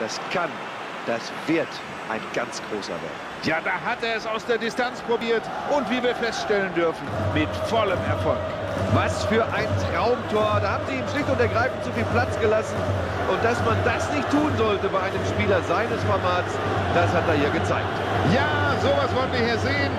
Das kann, das wird ein ganz großer werden. Ja, da hat er es aus der Distanz probiert und wie wir feststellen dürfen, mit vollem Erfolg. Was für ein Traumtor. Da haben sie ihm schlicht und ergreifend zu viel Platz gelassen. Und dass man das nicht tun sollte bei einem Spieler seines Formats, das hat er hier gezeigt. Ja, sowas wollen wir hier sehen.